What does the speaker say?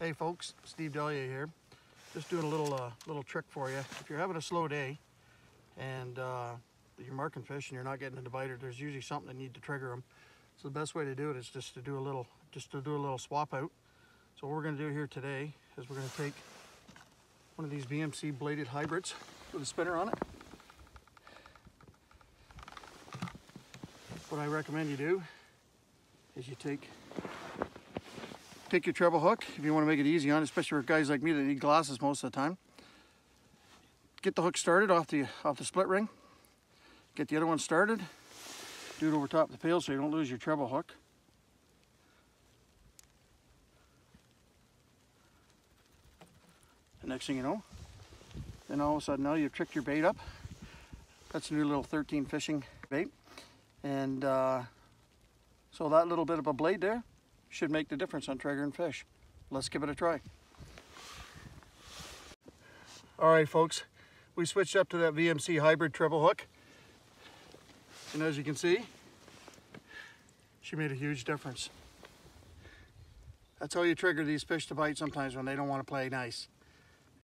Hey folks, Steve Delia here. Just doing a little uh, little trick for you. If you're having a slow day and uh, you're marking fish and you're not getting a biter, there's usually something that need to trigger them. So the best way to do it is just to do a little just to do a little swap out. So what we're going to do here today is we're going to take one of these VMC bladed hybrids with a spinner on it. What I recommend you do is you take take your treble hook if you want to make it easy on, especially for guys like me that need glasses most of the time. Get the hook started off the off the split ring. Get the other one started. Do it over top of the pail so you don't lose your treble hook. The next thing you know, then all of a sudden now you've tricked your bait up. That's a new little 13 fishing bait. And uh, so that little bit of a blade there should make the difference on triggering fish. Let's give it a try. All right, folks, we switched up to that VMC hybrid treble hook. And as you can see, she made a huge difference. That's how you trigger these fish to bite sometimes when they don't want to play nice.